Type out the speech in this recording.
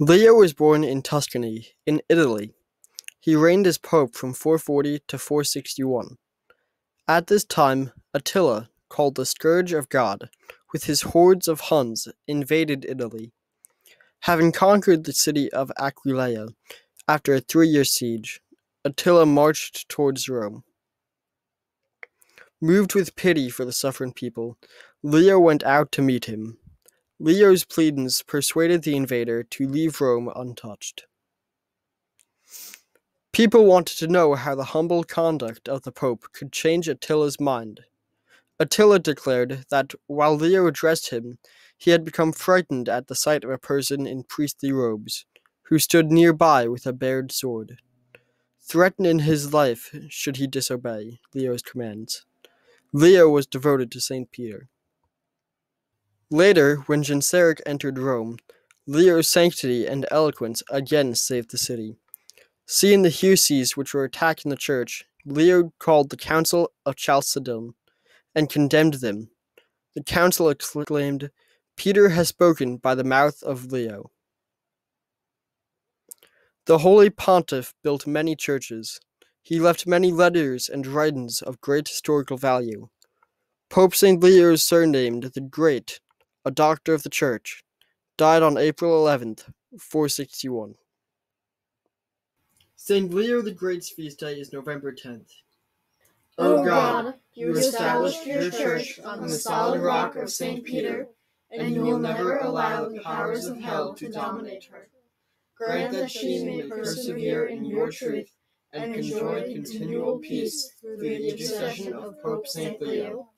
Leo was born in Tuscany, in Italy. He reigned as pope from 440 to 461. At this time, Attila, called the Scourge of God, with his hordes of Huns, invaded Italy. Having conquered the city of Aquileia after a three year siege, Attila marched towards Rome. Moved with pity for the suffering people, Leo went out to meet him. Leo's pleadings persuaded the invader to leave Rome untouched. People wanted to know how the humble conduct of the Pope could change Attila's mind. Attila declared that while Leo addressed him, he had become frightened at the sight of a person in priestly robes, who stood nearby with a bared sword, threatening his life should he disobey Leo's commands. Leo was devoted to St. Peter. Later, when Genseric entered Rome, Leo's sanctity and eloquence again saved the city. Seeing the heresies which were attacking the church, Leo called the Council of Chalcedon and condemned them. The council exclaimed, Peter has spoken by the mouth of Leo. The Holy Pontiff built many churches. He left many letters and writings of great historical value. Pope St. Leo is surnamed the Great, a doctor of the Church, died on April 11th, 461. St. Leo the Great's feast day is November 10th. O God, you established your church on the solid rock of St. Peter, and you will never allow the powers of hell to dominate her. Grant that she may persevere in your truth and enjoy continual peace through the intercession of Pope St. Leo.